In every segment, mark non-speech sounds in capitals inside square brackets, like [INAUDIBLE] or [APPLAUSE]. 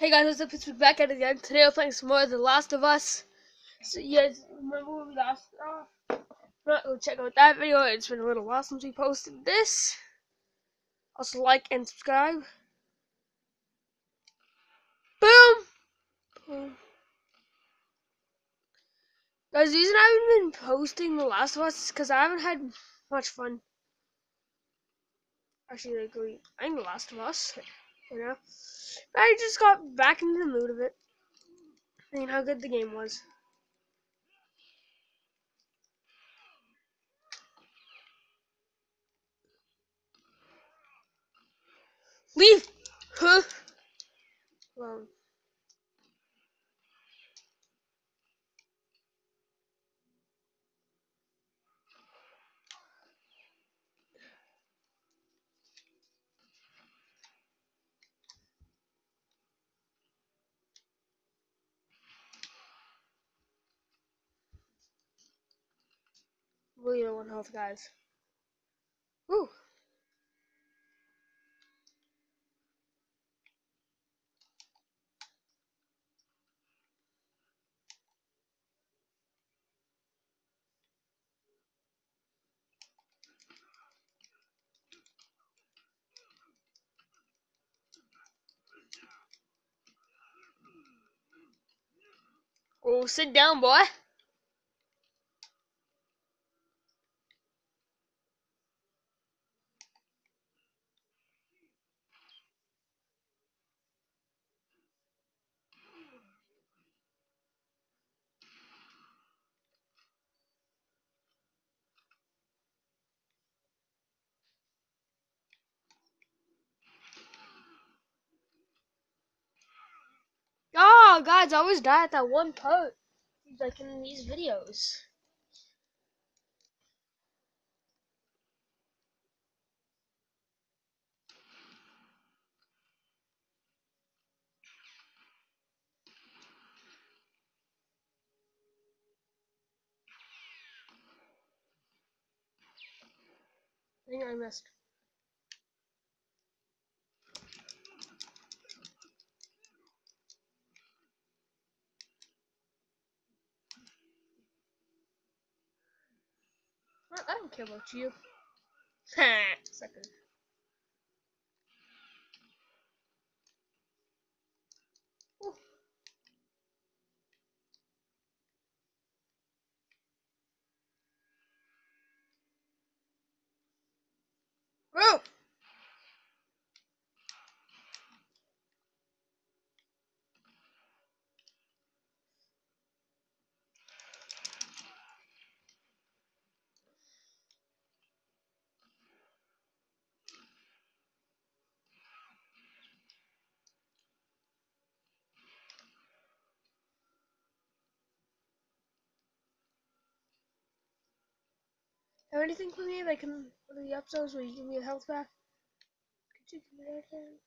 Hey guys, what's up? It's back at it again. Today we're playing some more of The Last of Us. So you guys remember when we last off? Not go check out that video. It's been a little while since we posted this. Also like and subscribe. Boom! Boom. Guys, the reason I haven't been posting The Last of Us is because I haven't had much fun. Actually, I agree. I'm The Last of Us, you know? But I just got back into the mood of it. I mean, how good the game was. Leave! Huh? Well. Really low on health, guys. Woo! Oh, sit down, boy. Guys, I always die at that one part. Like in these videos. I think I missed. Care about you. [LAUGHS] Second. Have anything for me like in one of the episodes where you give me a health back? Could you give me again?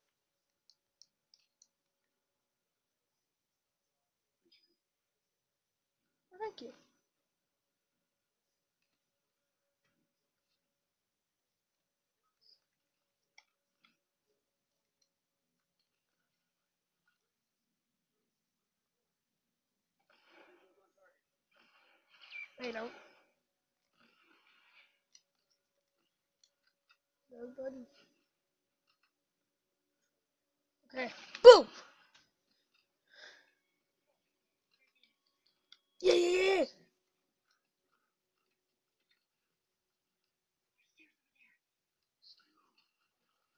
Oh, thank you. I know. No, buddy. Okay. Boom! Yeah, yeah, yeah!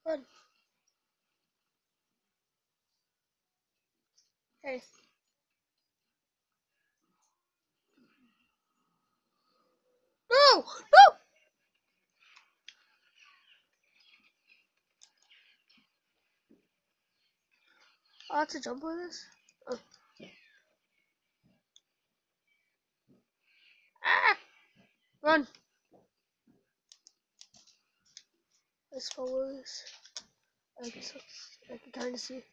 Run. Hey. No! No! Oh, that's to jump with this? Oh. Ah! Run! Let's follow this. I can, I can kind of see.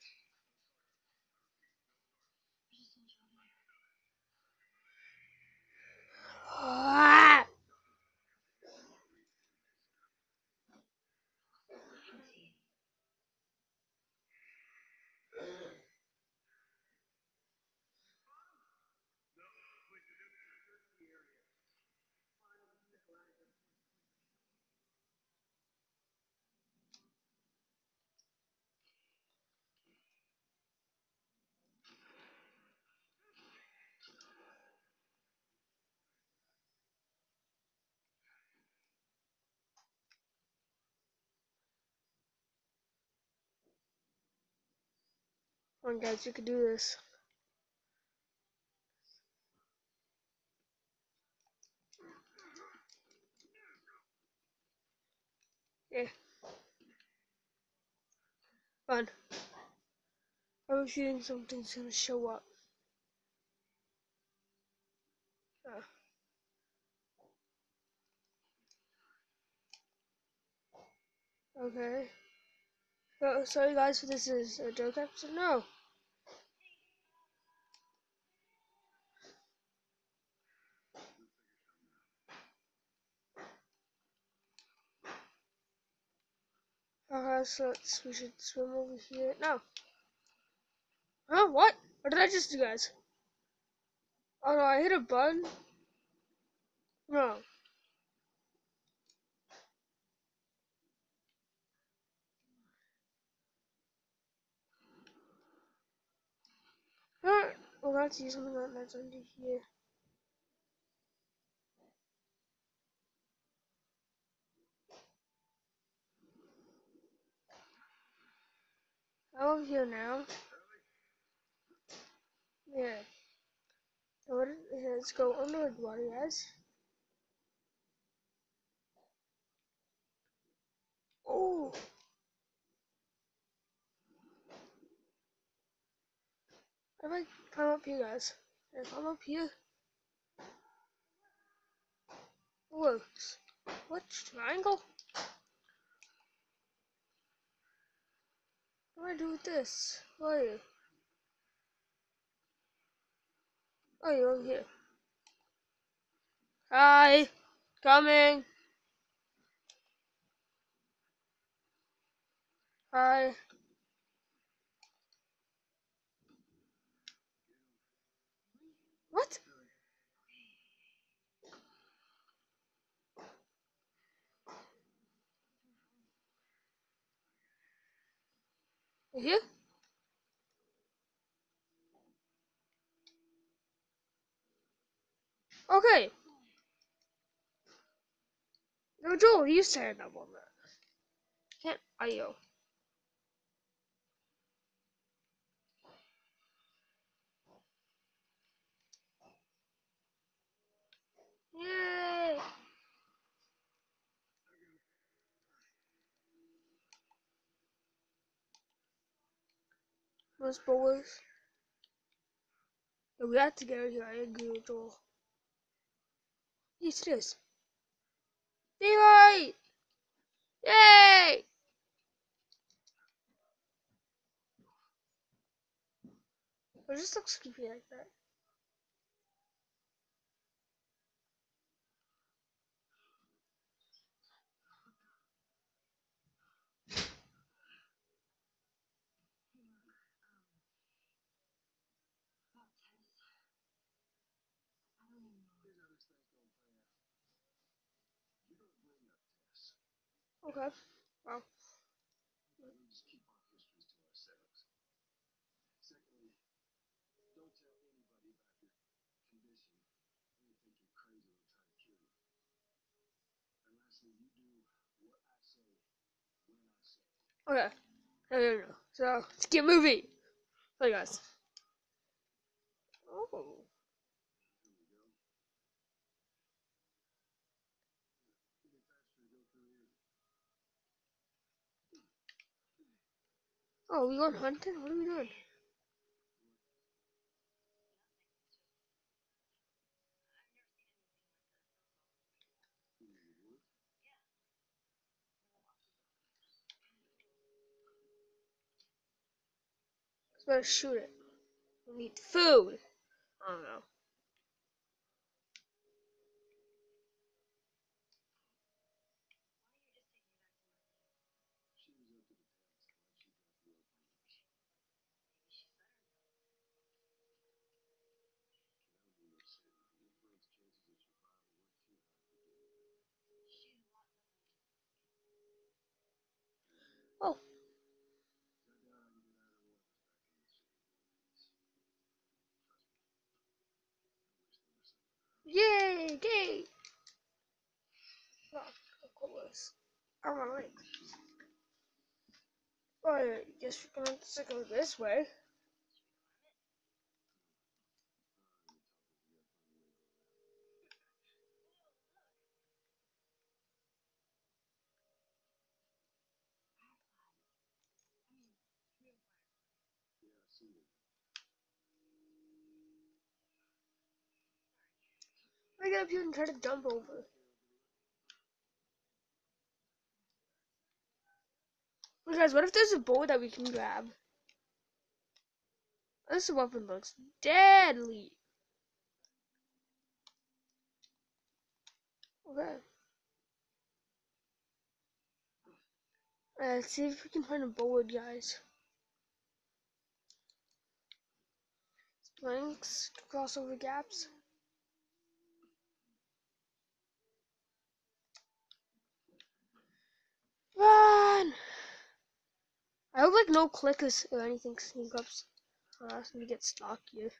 Ah! Come on, guys, you can do this. Yeah. Fun. I was shooting something's gonna show up. Oh. Okay. Oh, sorry guys, for this is a joke episode. No. Okay, so let's, we should swim over here. No. Huh? What? What did I just do, guys? Oh no, I hit a button. No. Alright, well let's use something that's under here. I'm over here now. Yeah. Let's go under the water, guys. Oh. I climb up here, guys. If I'm up here. Works. What triangle? What do I do with this? Where are you? Oh, you're over here. Hi. Coming. Hi. What? You? Okay. No, Joel, you stand up on that. Can't I yo? Yay! Most boys. Yeah, we have to get out here. I agree with Joel. Yes, it is. Daylight! Yay! It just looks creepy like that. Okay. Wow. Okay. No, no, no. So, let's get moving. Hey, guys. Oh. Oh, we going hunting? What are we doing? Let's better shoot it. We need food. I don't know. Yay! Yay! Oh, of course. I'm on lake. Oh, I guess we're have to go this way. Get up here and try to jump over. Hey guys, what if there's a bow that we can grab? This weapon looks deadly. Okay. let's see if we can find a board, guys. Blanks to cross over gaps. Run! I hope like no clickers or anything sneak up on us and we get stuck here.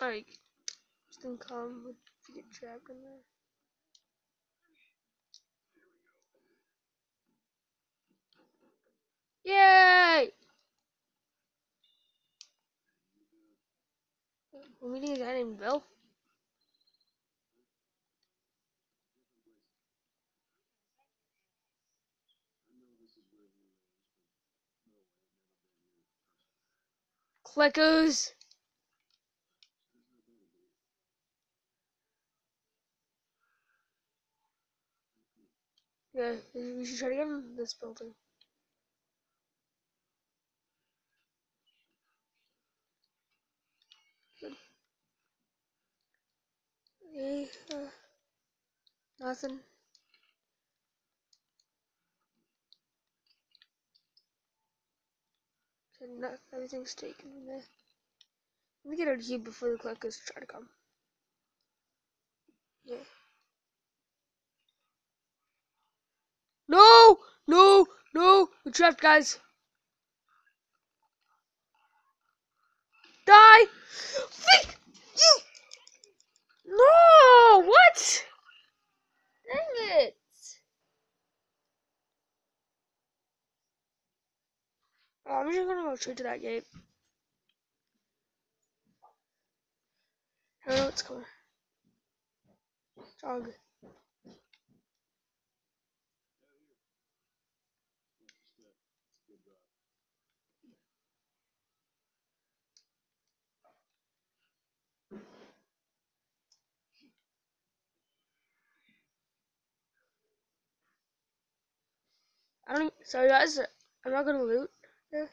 Alright. Just in calm would get trapped in there. Yay! We're meeting a guy named Bill. Clickers! Yeah, we should try to get in this building. Hey, uh, nothing. Not, everything's taken in there. Let me get out of here before the clickers try to come. Yeah. No! No! No! We're trapped, guys. Die! [GASPS] You! No! What? Dang it! Just gonna go straight to that gate. I don't know what's coming. It's good. I don't. Sorry, guys. I'm not gonna loot. Yeah.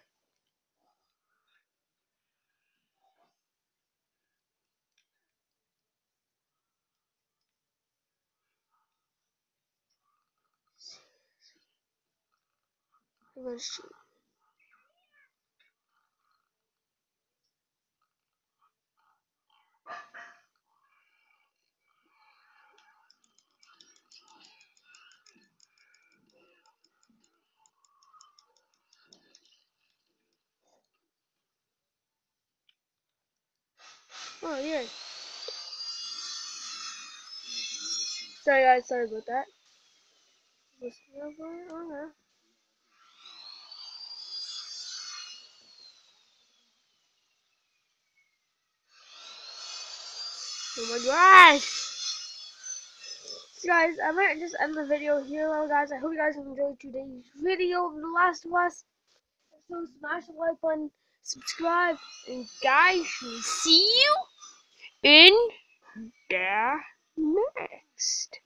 Oh, yeah. Sorry, guys. Sorry about that. Oh, Oh my gosh! So guys, I might just end the video here, well, guys. I hope you guys enjoyed today's video of The Last of Us. So smash the like button, subscribe, and guys, we'll see you in the next.